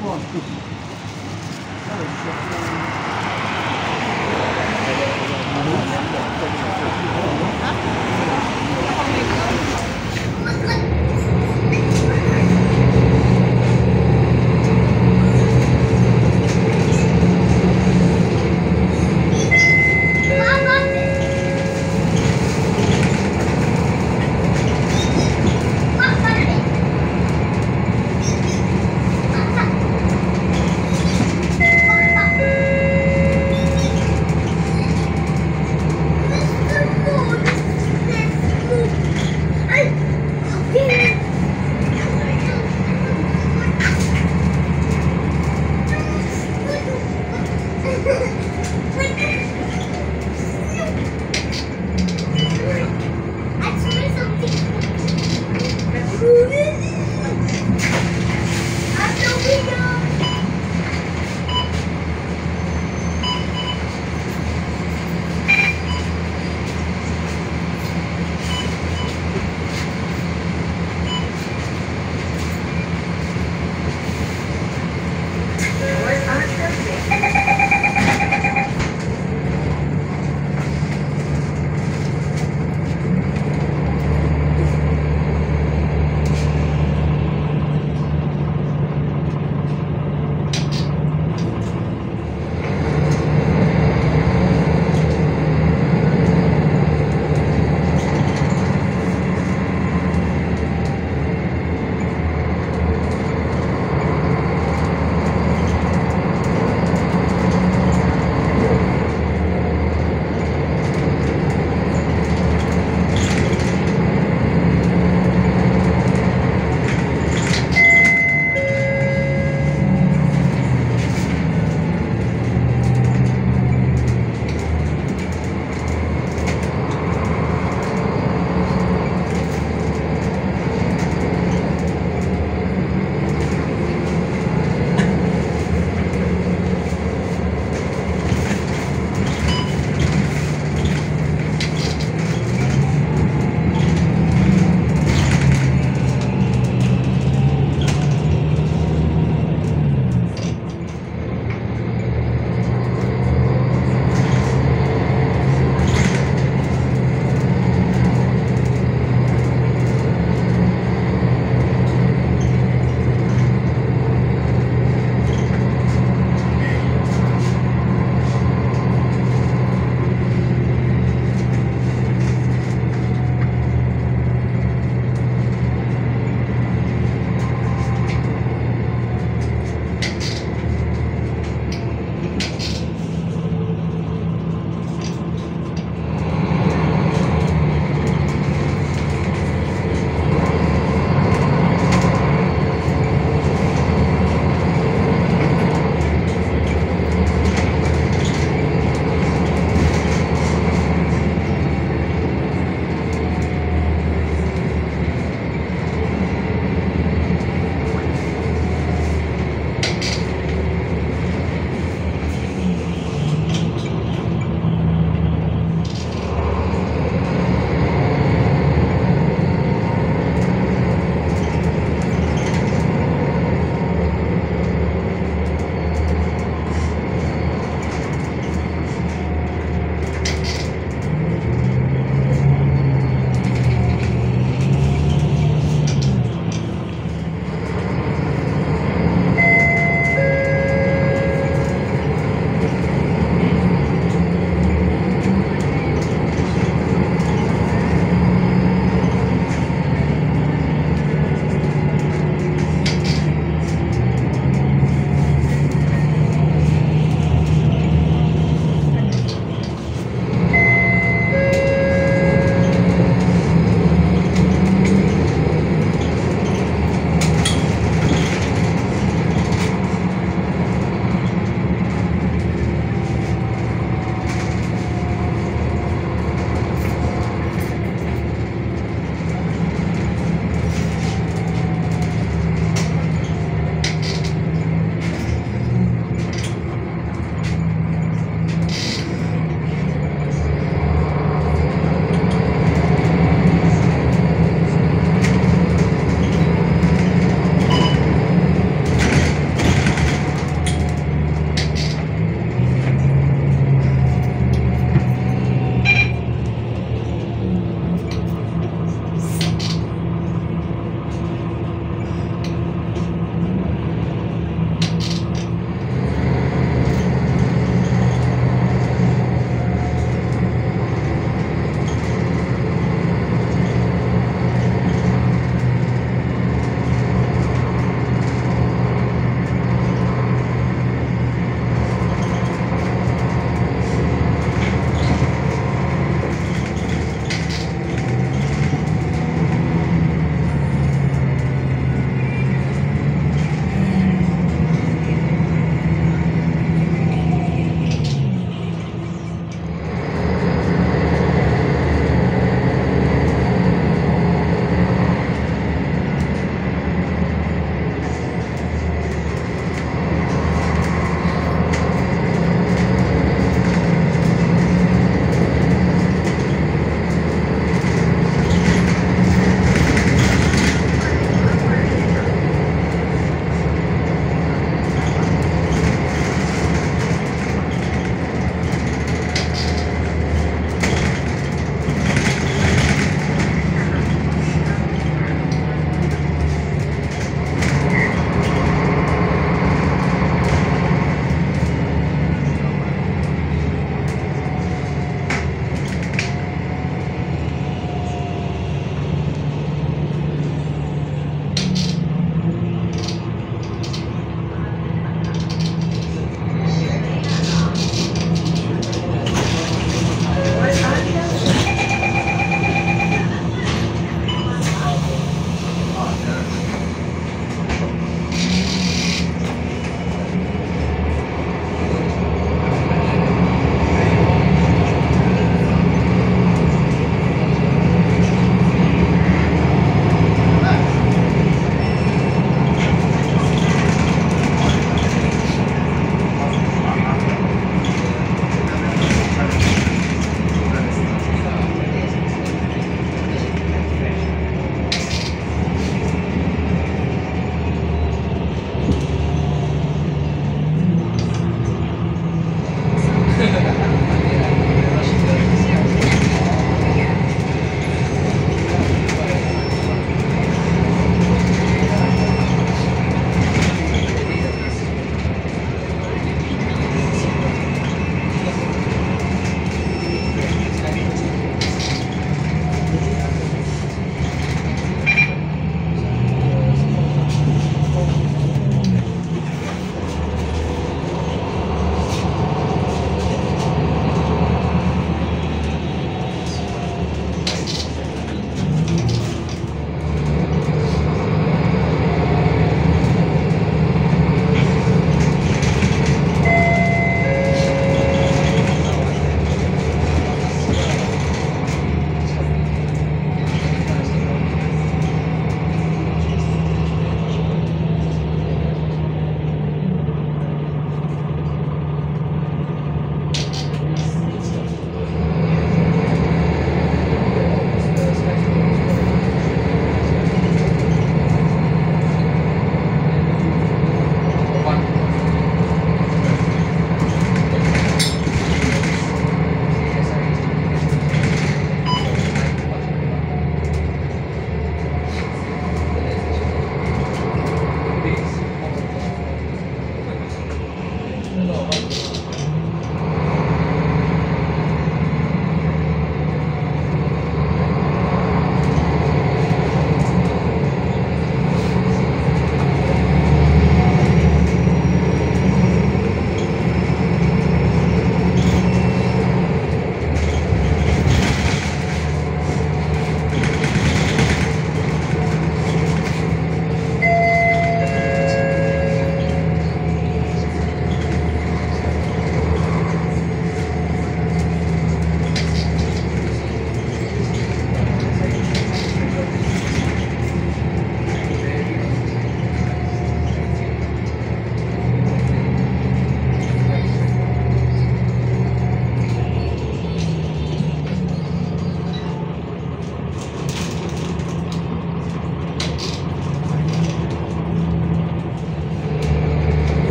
まあ少し。